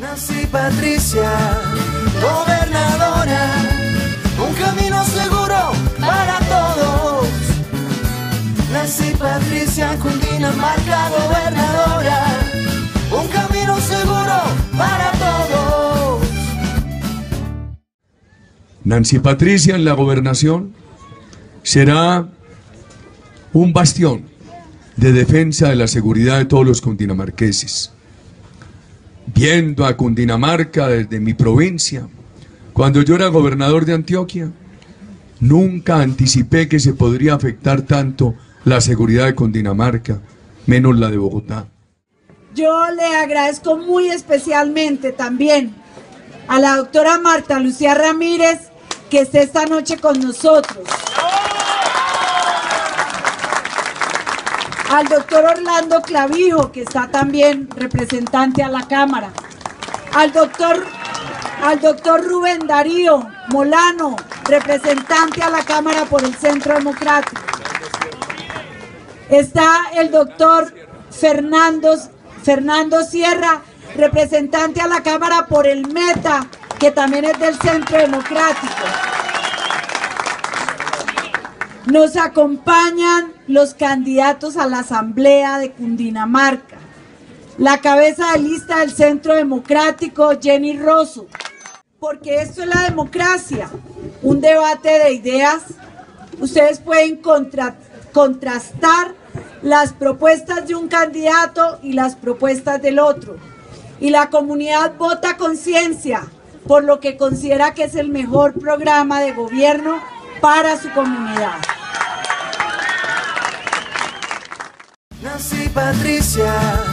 Nancy Patricia, gobernadora, un camino seguro para todos. Nancy Patricia, Cundinamarca, gobernadora, un camino seguro para todos. Nancy Patricia en la gobernación será un bastión de defensa de la seguridad de todos los cundinamarqueses. Viendo a Cundinamarca desde mi provincia, cuando yo era gobernador de Antioquia, nunca anticipé que se podría afectar tanto la seguridad de Cundinamarca, menos la de Bogotá. Yo le agradezco muy especialmente también a la doctora Marta Lucía Ramírez que esté esta noche con nosotros. Al doctor Orlando Clavijo, que está también representante a la Cámara. Al doctor, al doctor Rubén Darío Molano, representante a la Cámara por el Centro Democrático. Está el doctor Fernando, Fernando Sierra, representante a la Cámara por el META, que también es del Centro Democrático. Nos acompañan los candidatos a la Asamblea de Cundinamarca. La cabeza de lista del Centro Democrático, Jenny Rosso. Porque esto es la democracia, un debate de ideas. Ustedes pueden contra, contrastar las propuestas de un candidato y las propuestas del otro. Y la comunidad vota conciencia por lo que considera que es el mejor programa de gobierno para su comunidad. Patricia,